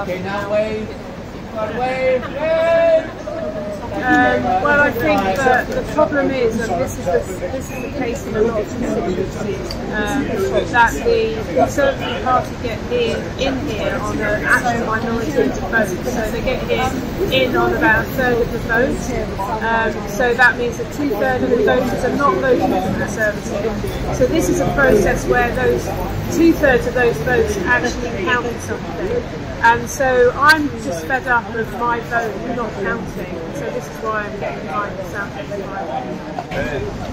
Okay, now wave. Wave, wave. I think that the problem is, and this is the, this is the case in a lot of constituencies, um, that the Conservative Party get here, in here on an actual minority of. So they get here in on about a third of the vote. Um, so that means that two thirds of the voters are not voting for Conservative. So this is a process where those two thirds of those votes actually count something. And so I'm just fed up of my vote not counting. So this is why I'm getting behind the South End